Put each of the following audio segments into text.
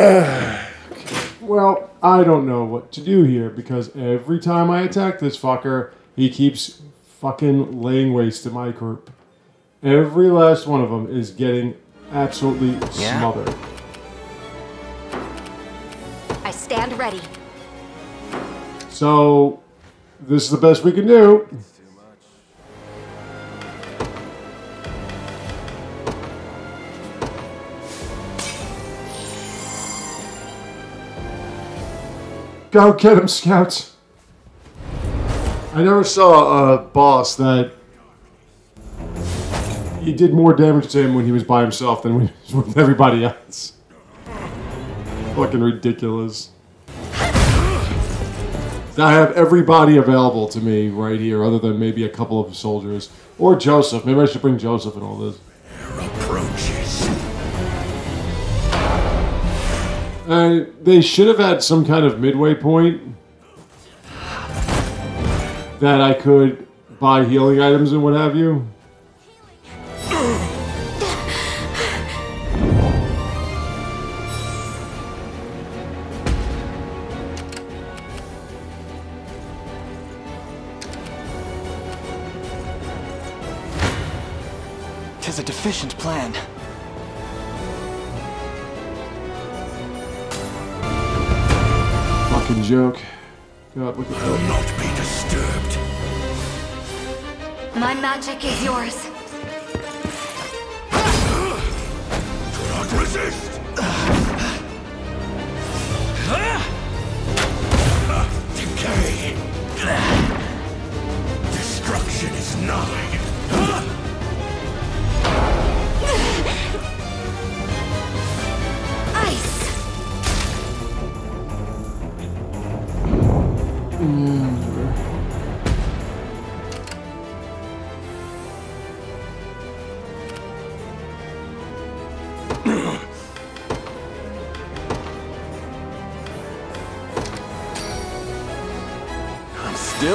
Well, I don't know what to do here because every time I attack this fucker, he keeps fucking laying waste to my group. Every last one of them is getting absolutely Yeah? smothered. I stand ready. So, this is the best we can do. Go get him, scouts. I never saw a boss that he did more damage to him when he was by himself than when he was with everybody else. Fucking ridiculous. I have everybody available to me right here, other than maybe a couple of soldiers. Or Josef. Maybe I should bring Josef in all this. Uh, they should have had some kind of midway point that I could buy healing items and what have you. Tis a deficient plan. Fucking joke. God, look at Will not be disturbed. My magic is yours. Do not resist.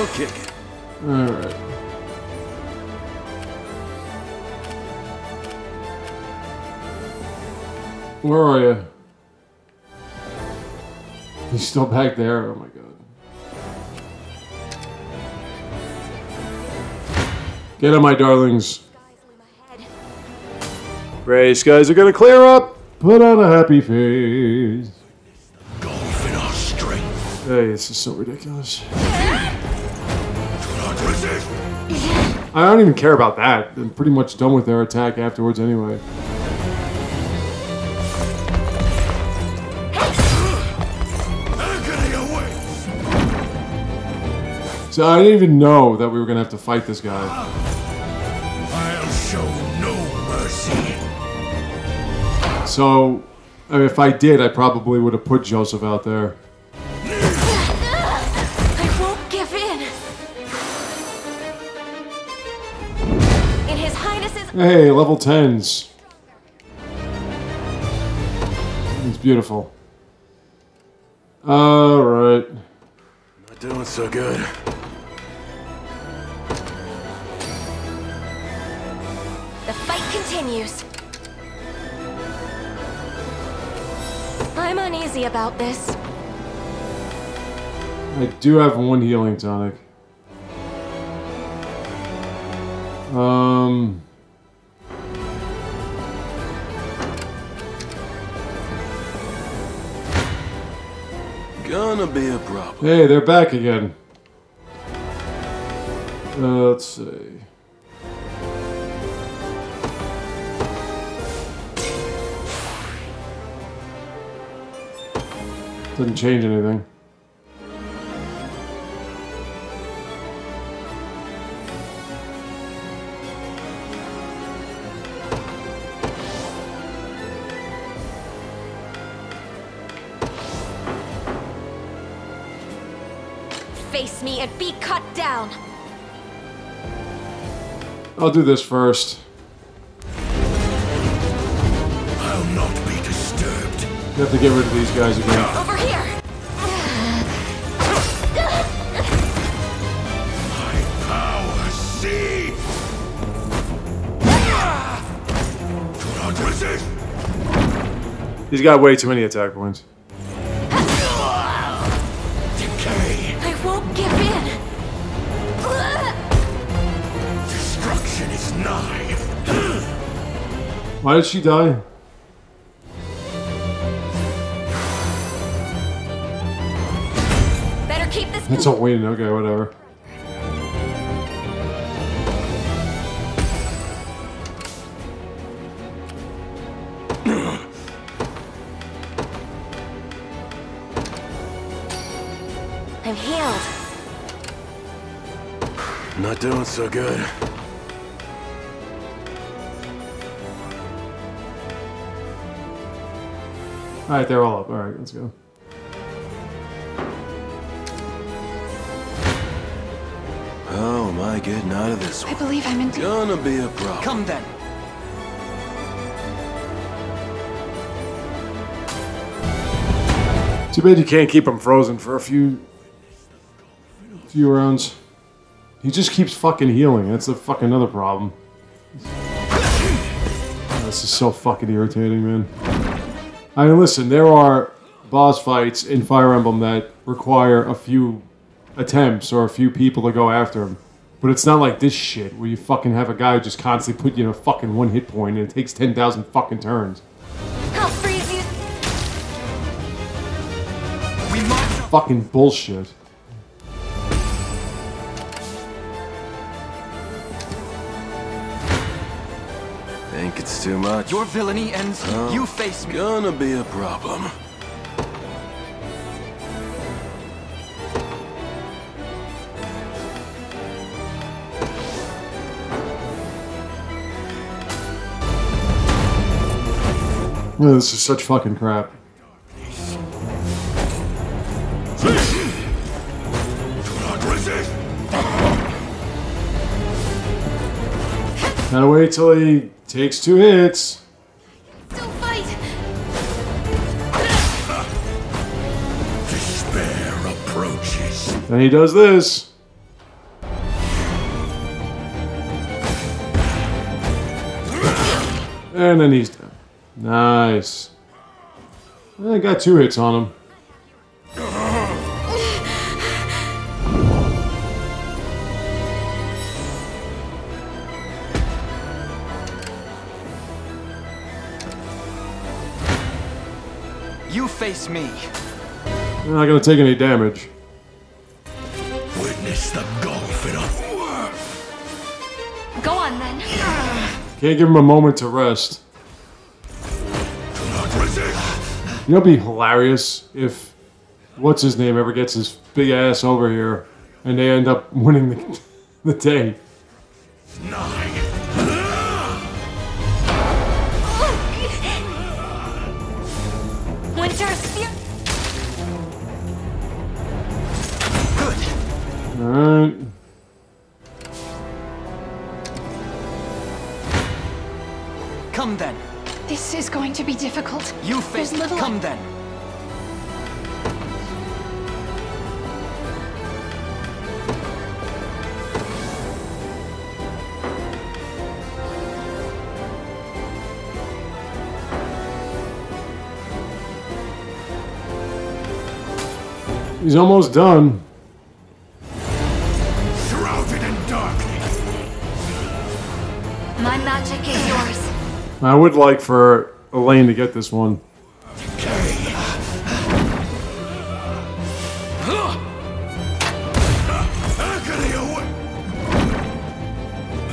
Still kicking. Alright. Where are you? He's still back there? Oh my god. Get on, my darlings. Gray skies are gonna clear up. Put on a happy face. Golf in our strength. Hey, this is so ridiculous. I don't even care about that. I'm pretty much done with their attack afterwards anyway. So I didn't even know that we were gonna have to fight this guy. I'll show no mercy. So I mean, if I did, I probably would have put Josef out there. Hey, level tens. It's beautiful. All right. Not doing so good. The fight continues. I'm uneasy about this. I do have one healing tonic. Um. Gonna be a problem. Hey, they're back again. Uh, let's see. Doesn't change anything. Face me and be cut down. I'll do this first. I'll not be disturbed. You have to get rid of these guys again. Over here. My power, see. Do not resist. He's got way too many attack points. Why did she die? Better keep this. That's a win. Okay, whatever. I'm healed. Not doing so good. All right, they're all up. All right, let's go. Oh am I getting out of this I one? believe I'm in. Gonna be a problem. Come then. Too bad you can't keep him frozen for a few few rounds. He just keeps fucking healing. That's the fucking other problem. This is so fucking irritating, man. I mean, listen, there are boss fights in Fire Emblem that require a few attempts or a few people to go after him. But it's not like this shit where you fucking have a guy just constantly put you in a fucking one hit point and it takes 10,000 fucking turns. I'll freeze you. Fucking bullshit. Think it's too much? Your villainy ends. Oh. You face me. Gonna be a problem. Yeah, this is such fucking crap. Gotta wait till he takes two hits. Still fight. Despair approaches. Then he does this. And then he's down. Nice. I got two hits on him. Face me. I'm not gonna take any damage. Witness the gulf in a Go on then. Can't give him a moment to rest. Do not resist. You know, it'd be hilarious if what's his name ever gets his big ass over here, and they end up winning the, the day. Nigh. Good. All right. Come then. This is going to be difficult. You face There's little. Come then. He's almost done. I would like for Alain to get this one. Decay. Agony away.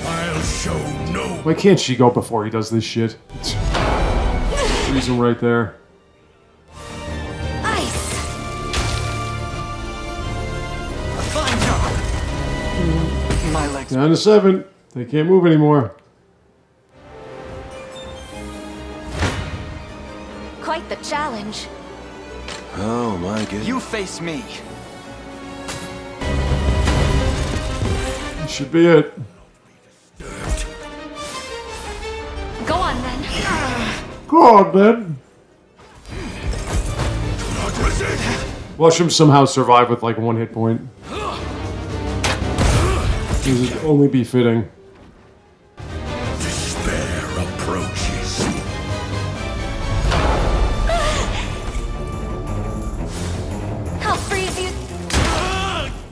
I'll show no Why can't she go before he does this shit? Reason right there. Ice. A fine job. My legs. Down to seven. They can't move anymore. Challenge. How am I getting? You face me. This should be it. Go on then. Go on, then. not resist. Watch him somehow survive with like one hit point. This would only be fitting.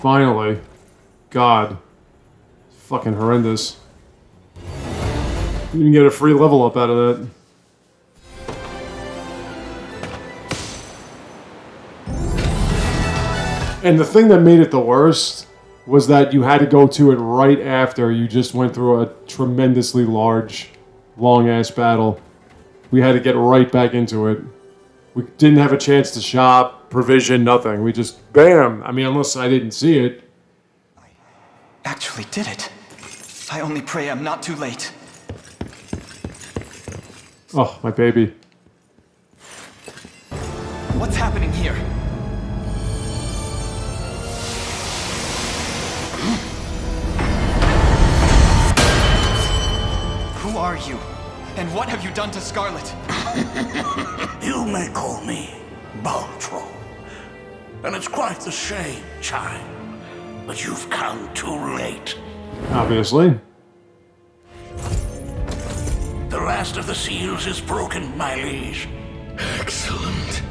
Finally. God. Fucking horrendous. You can get a free level up out of that. And the thing that made it the worst was that you had to go to it right after you just went through a tremendously large, long ass battle. We had to get right back into it. We didn't have a chance to shop, provision, nothing. We just, bam! I mean, unless I didn't see it. I Actually did it. I only pray I'm not too late. Oh, my baby. What's happening here? Who are you? And what have you done to Scarlett? You may call me Baltro. And it's quite the shame, child. But you've come too late. Obviously. The last of the seals is broken, my liege. Excellent.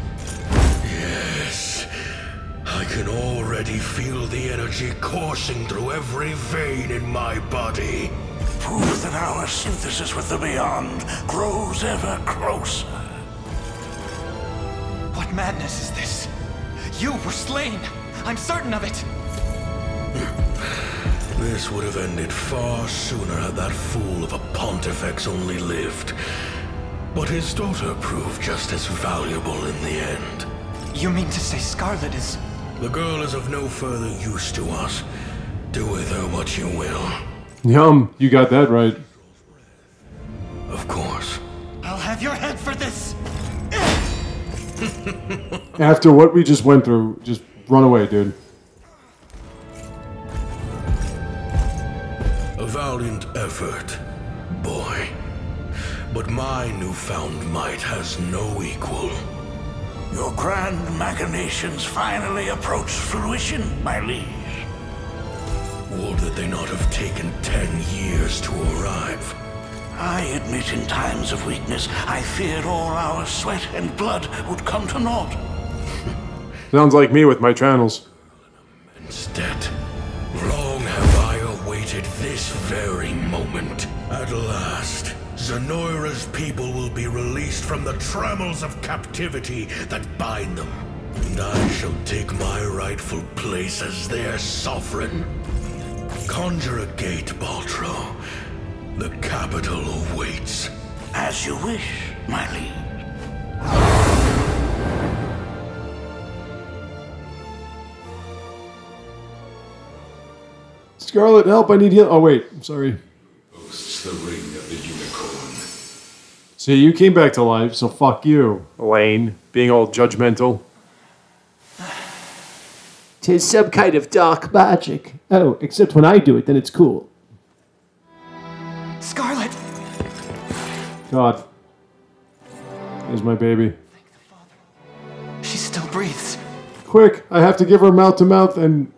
Yes. I can already feel the energy coursing through every vein in my body. Proof that our synthesis with the beyond grows ever closer. What madness is this? You were slain! I'm certain of it! This would have ended far sooner had that fool of a Pontifex only lived. But his daughter proved just as valuable in the end. You mean to say Scarlett is... The girl is of no further use to us. Do with her what you will. Yum, you got that right. Of course. I'll have your head for this! After what we just went through, just run away, dude. A valiant effort, boy. But my newfound might has no equal. Your grand machinations finally approach fruition, my liege. Would that they not have taken ten years to arrive. I admit in times of weakness, I feared all our sweat and blood would come to naught. Sounds like me with my channels. Instead, long have I awaited this very moment. At last, Zenoira's people will be released from the trammels of captivity that bind them. And I shall take my rightful place as their sovereign. Conjure a gate, Baltro. The capital awaits. As you wish, my liege. Scarlett, help! I need heal. Oh wait, I'm sorry. It's the ring of the unicorn. See, you came back to life, so fuck you, Alain, being all judgmental. Tis some kind of dark magic. Oh, except when I do it, then it's cool. Scarlett! God, there's my baby. She still breathes. Quick, I have to give her mouth to mouth and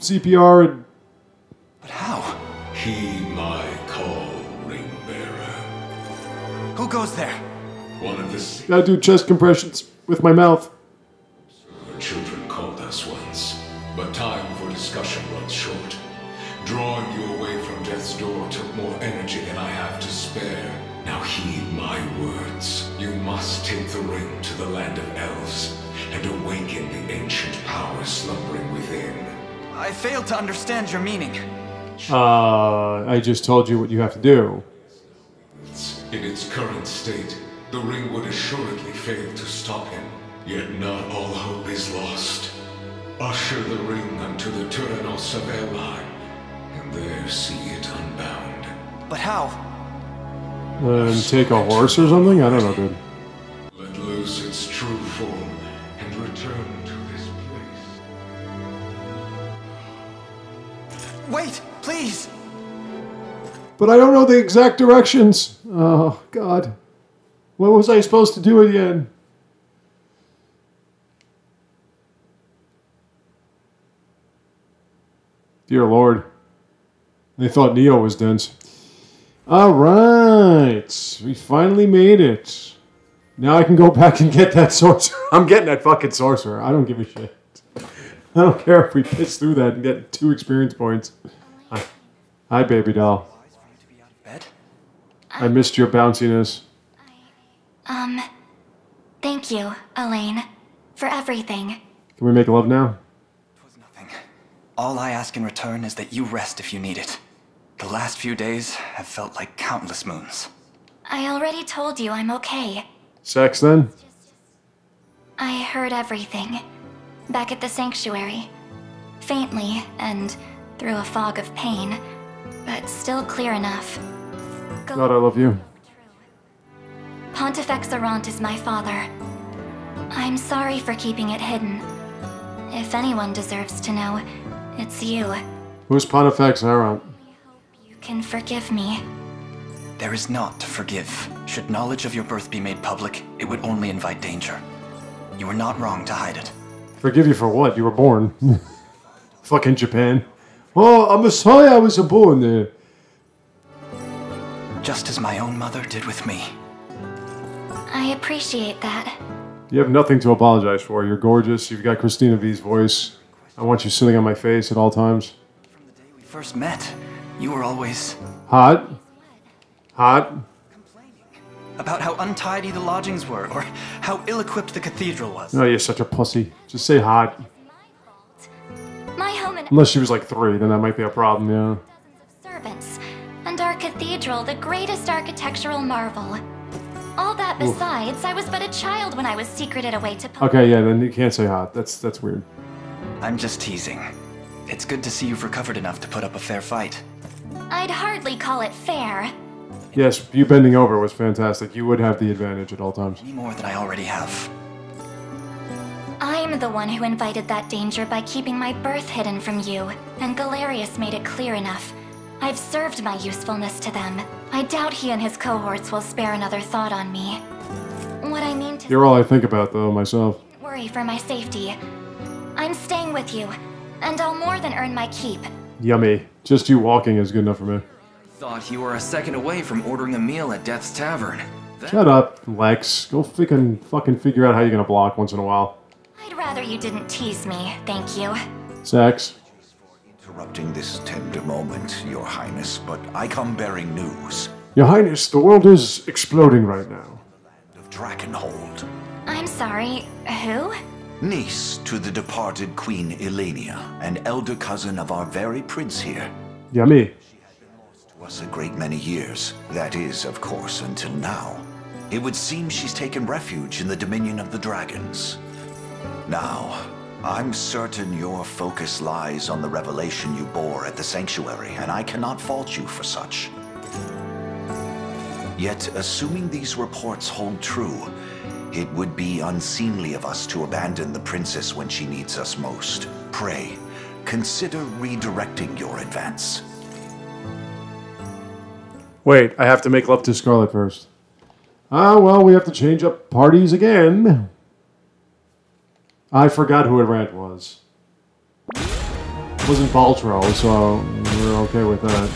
CPR and But how? He my call, ring bearer. Who goes there? One of the gotta do chest compressions with my mouth. I failed to understand your meaning. Uh, I just told you what you have to do. In its current state, the ring would assuredly fail to stop him. Yet not all hope is lost. Usher the ring unto the Tyrannos of Elheim, and there see it unbound. But how? And take a horse or something? I don't know, dude. But I don't know the exact directions. Oh, God. What was I supposed to do again? Dear Lord. They thought Neo was dense. Alright. We finally made it. Now I can go back and get that sorcerer. I'm getting that fucking sorcerer. I don't give a shit. I don't care if we piss through that and get two experience points. Hi baby doll. Bed? I missed your bounciness. Um, thank you, Alain, for everything. Can we make love now? Nothing. All I ask in return is that you rest if you need it. The last few days have felt like countless moons. I already told you I'm okay. Sex then? I heard everything. Back at the sanctuary. Faintly, and through a fog of pain, but still clear enough. Go- God, I love you. Pontifex Arant is my father. I'm sorry for keeping it hidden. If anyone deserves to know, it's you. Who's Pontifex Arant? You can forgive me. There is naught to forgive. Should knowledge of your birth be made public, it would only invite danger. You were not wrong to hide it. Forgive you for what? You were born. Fucking Japan. Oh, I'm sorry I was born there. Just as my own mother did with me. I appreciate that. You have nothing to apologize for. You're gorgeous. You've got Cristina Vee's voice. I want you sitting on my face at all times. From the day we first met. You were always Hot. Hot. about how untidy the lodgings were, or how ill-equipped the cathedral was. No, you're such a pussy. Just say hot. My home and Unless she was like three, then that might be a problem, yeah. Servants, and our cathedral the greatest architectural marvel. All that besides, I was but a child when I was secreted away to. Po- Okay, yeah, then you can't say hot. That's that's weird. I'm just teasing. It's good to see you've recovered enough to put up a fair fight. I'd hardly call it fair. Yes, you bending over was fantastic. You would have the advantage at all times. Any more than I already have. I'm the one who invited that danger by keeping my birth hidden from you, and Galerius made it clear enough. I've served my usefulness to them. I doubt he and his cohorts will spare another thought on me. What I mean to You're all I think about, though, myself. worry for my safety. I'm staying with you, and I'll more than earn my keep. Yummy. Just you walking is good enough for me. Thought you were a second away from ordering a meal at Death's Tavern. That- Shut up, Lex. Go fucking fucking figure out how you're gonna block once in a while. I'd rather you didn't tease me, thank you. Sex. Interrupting this tender moment, Your Highness, but I come bearing news Your Highness, the world is exploding right now. of Drakenhold. I'm sorry, who? Niece to the departed Queen Ilenia, an elder cousin of our very prince here. Yummy. Was a great many years. That is, of course, until now. It would seem she's taken refuge in the dominion of the dragons. Now, I'm certain your focus lies on the revelation you bore at the sanctuary, and I cannot fault you for such. Yet, assuming these reports hold true, it would be unseemly of us to abandon the princess when she needs us most. Pray, consider redirecting your advance. Wait, I have to make love to Scarlett first. Ah, well, we have to change up parties again. I forgot who Arant was. It wasn't Baltro, so we're okay with that.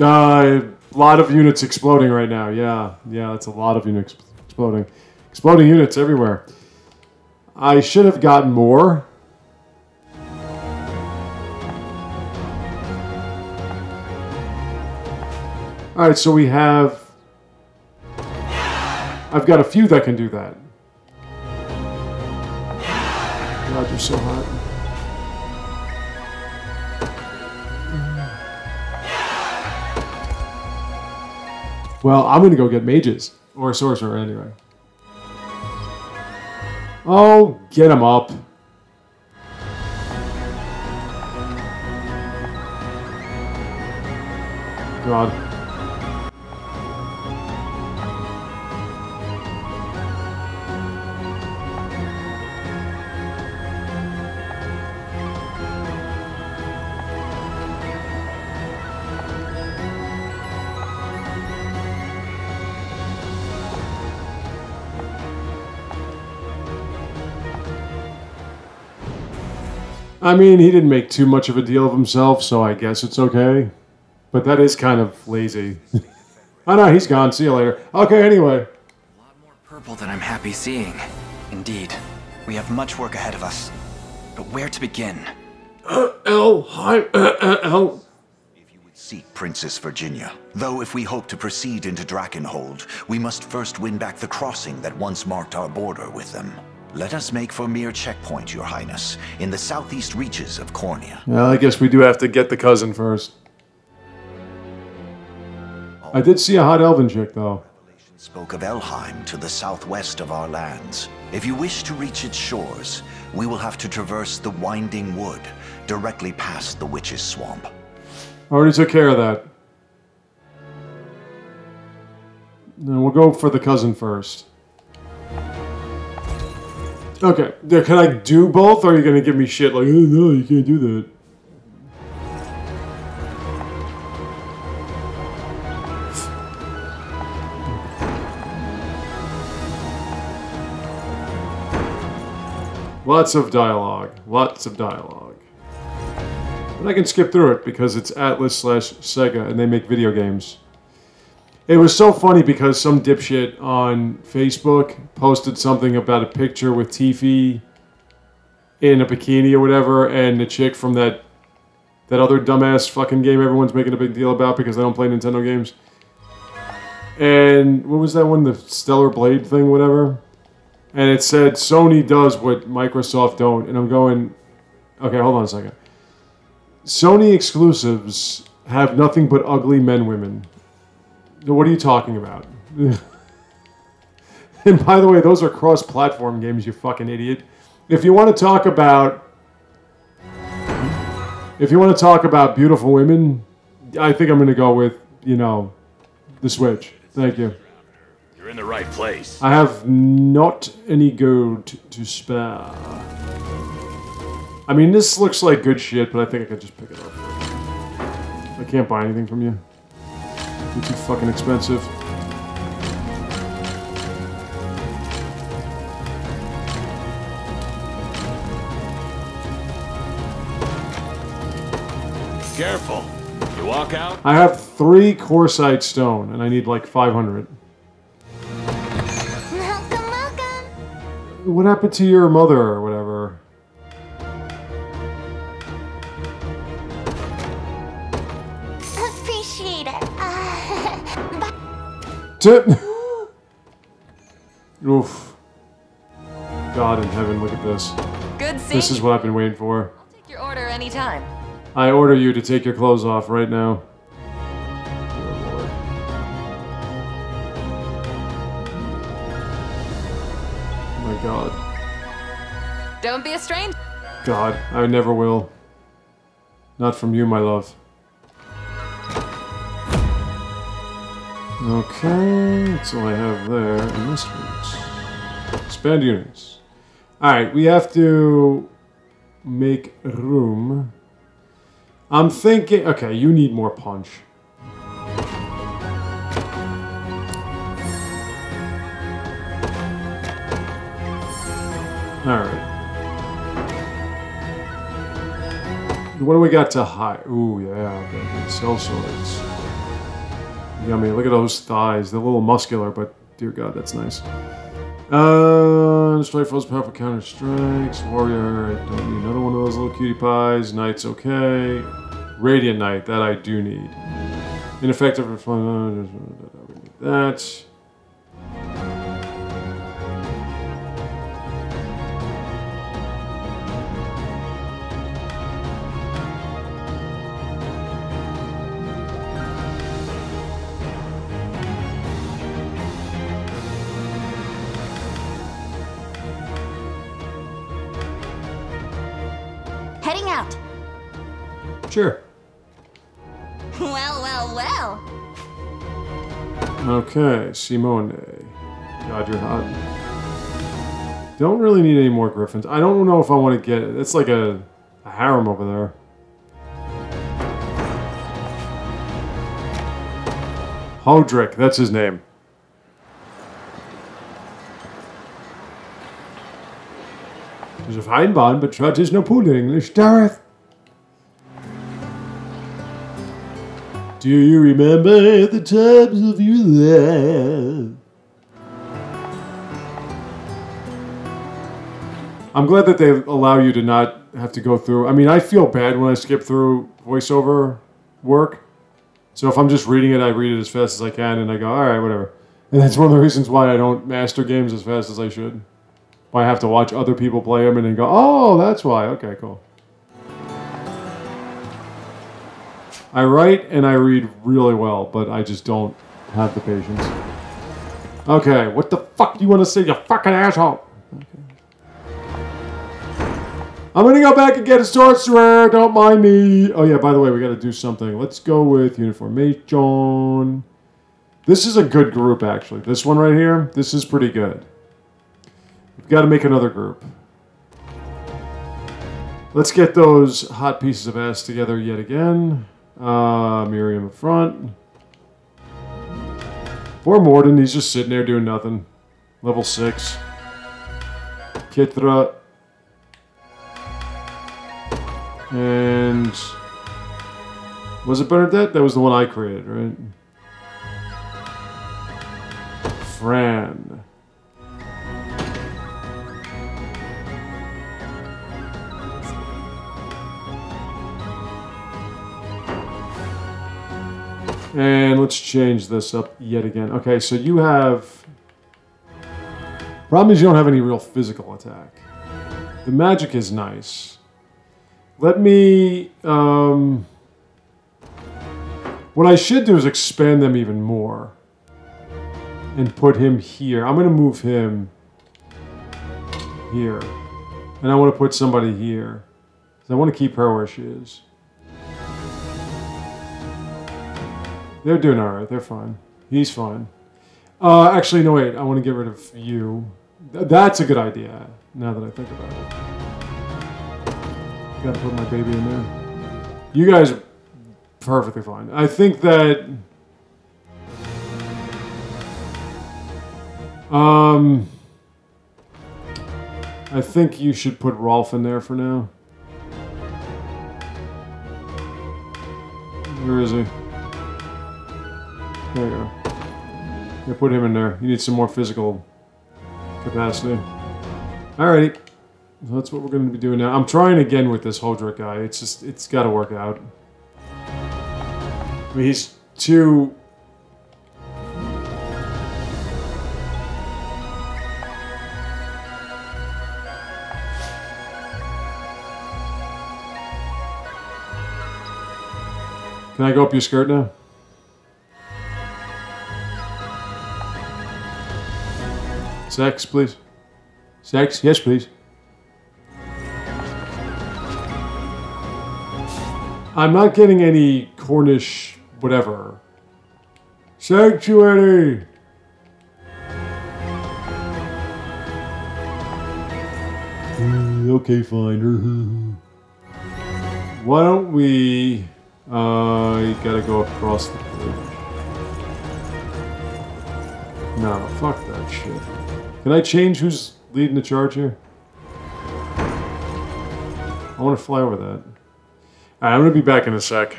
Uh, a lot of units exploding right now. Yeah, yeah, that's a lot of units exploding. Exploding units everywhere. I should have gotten more. All right, so we have. I've got a few that can do that. God, you're so hot. Well, I'm gonna go get mages or a sorcerer anyway. Oh, get him up. God. I mean, he didn't make too much of a deal of himself, so I guess it's okay. But that is kind of lazy. oh no, he's gone. See you later. Okay, anyway. A lot more purple than I'm happy seeing. Indeed. We have much work ahead of us. But where to begin? Uh, L, hi, uh, uh, L. If you would seek Princess Virginia. Though if we hope to proceed into Drakenhold, we must first win back the crossing that once marked our border with them. Let us make for Mir Checkpoint, Your Highness, in the southeast reaches of Cornia. Well, I guess we do have to get the cousin first. I did see a hot elven chick, though. Spoke of Elheim to the southwest of our lands. If you wish to reach its shores, we will have to traverse the Winding Wood, directly past the Witch's Swamp. I already took care of that. No, we'll go for the cousin first. Okay, yeah, can I do both, or are you gonna give me shit like, oh no, you can't do that? Lots of dialogue. Lots of dialogue. But I can skip through it because it's Atlus slash Sega and they make video games. It was so funny because some dipshit on Facebook posted something about a picture with Tiffy in a bikini or whatever, and the chick from that that other dumbass fucking game everyone's making a big deal about because they don't play Nintendo games. And what was that one? The Stellar Blade thing, whatever. And it said Sony does what Microsoft don't, and I'm going, okay, hold on a second. Sony exclusives have nothing but ugly men women. What are you talking about? and by the way, those are cross platform games, you fucking idiot. If you want to talk about if you want to talk about beautiful women, I think I'm going to go with, you know, the Switch. Thank you. You're in the right place. I have not any gold to spare. I mean, this looks like good shit, but I think I could just pick it up. I can't buy anything from you. You're too fucking expensive. Careful. You walk out. I have three Corsite stone, and I need like 500. What happened to your mother Tip. Oof. God in heaven, look at this. Good seeing This is what I've been waiting for. I'll Take your order anytime. I order you to take your clothes off right now. Oh my god. Don't be a stranger. God, I never will. Not from you, my love. Okay, that's all I have there. And this one's expand units. Alright, we have to make room. I'm thinking, okay, you need more punch. Alright. What do we got to hide? Ooh, yeah, okay. Cell swords. Yummy. Look at those thighs. They're a little muscular, but dear God, that's nice. Uh, strike foes powerful counter strikes. Warrior, I don't need another one of those little cutie pies. Knight's okay. Radiant Knight, that I do need. Ineffective. That. Sure. Well, well, well. Okay, Simone. God, you're hot. Don't really need any more griffins. I don't know if I want to get it. It's like a, a harem over there. Hodrick, that's his name. There's a fine bond, but trot is no pool English, Dareth. Do you remember the times of your life? I'm glad that they allow you to not have to go through. I mean, I feel bad when I skip through voiceover work. So if I'm just reading it, I read it as fast as I can, and I go, all right, whatever. And that's one of the reasons why I don't master games as fast as I should. I have to watch other people play them and then go, oh, that's why. Okay, cool. I write and I read really well, but I just don't have the patience. Okay, what the fuck do you want to say, you fucking asshole? I'm gonna go back and get a sorcerer. Don't mind me. Oh yeah, by the way, we got to do something. Let's go with uniformation. This is a good group, actually. This one right here. This is pretty good. We've got to make another group. Let's get those hot pieces of ass together yet again. Uh, Miriam in front. Poor Morden, he's just sitting there doing nothing. Level 6. Kitra. And... Was it Bernadette? That was the one I created, right? Fran. And let's change this up yet again. Okay, so you have... Problem is you don't have any real physical attack. The magic is nice. Let me... Um, what I should do is expand them even more. And put him here. I'm going to move him here. And I want to put somebody here. I want to keep her where she is. They're doing all right. They're fine. He's fine. Uh, actually, no, wait. I want to get rid of you. Th- that's a good idea, now that I think about it. Gotta put my baby in there. You guys are perfectly fine. I think that... Um... I think you should put Rolf in there for now. Where is he? There you go. Yeah, put him in there. You need some more physical capacity. Alrighty. That's what we're going to be doing now. I'm trying again with this Hodrick guy. It's just, it's got to work out. I mean, he's too... Can I go up your skirt now? Sex, please. Sex, yes, please. I'm not getting any Cornish whatever. Sanctuary! Mm, okay, fine. Why don't we... Uh, gotta go across the bridge. No, fuck that shit. Can I change who's leading the charge here? I want to fly over that. I'm going to be back in a sec.